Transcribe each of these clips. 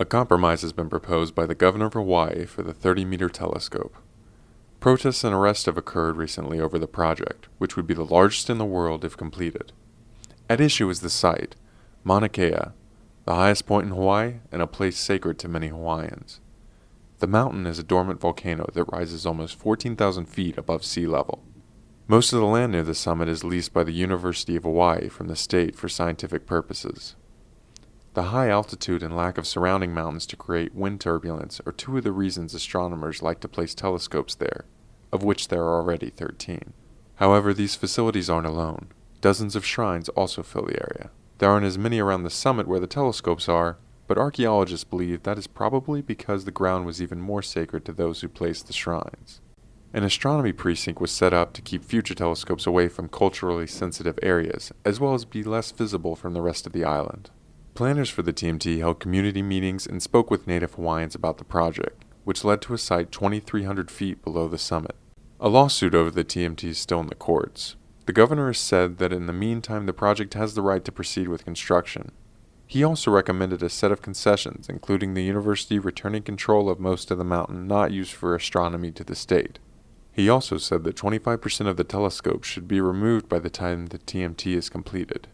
A compromise has been proposed by the governor of Hawaii for the 30 meter telescope. Protests and arrests have occurred recently over the project, which would be the largest in the world if completed. At issue is the site, Mauna Kea, the highest point in Hawaii and a place sacred to many Hawaiians. The mountain is a dormant volcano that rises almost 14,000 feet above sea level. Most of the land near the summit is leased by the University of Hawaii from the state for scientific purposes. The high altitude and lack of surrounding mountains to create wind turbulence are two of the reasons astronomers like to place telescopes there, of which there are already 13. However, these facilities aren't alone. Dozens of shrines also fill the area. There aren't as many around the summit where the telescopes are, but archaeologists believe that is probably because the ground was even more sacred to those who placed the shrines. An astronomy precinct was set up to keep future telescopes away from culturally sensitive areas, as well as be less visible from the rest of the island. Planners for the TMT held community meetings and spoke with native Hawaiians about the project, which led to a site 2,300 feet below the summit. A lawsuit over the TMT is still in the courts. The governor has said that in the meantime the project has the right to proceed with construction. He also recommended a set of concessions, including the university returning control of most of the mountain not used for astronomy to the state. He also said that 25% of the telescope should be removed by the time the TMT is completed.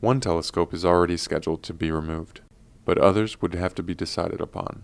One telescope is already scheduled to be removed, but others would have to be decided upon.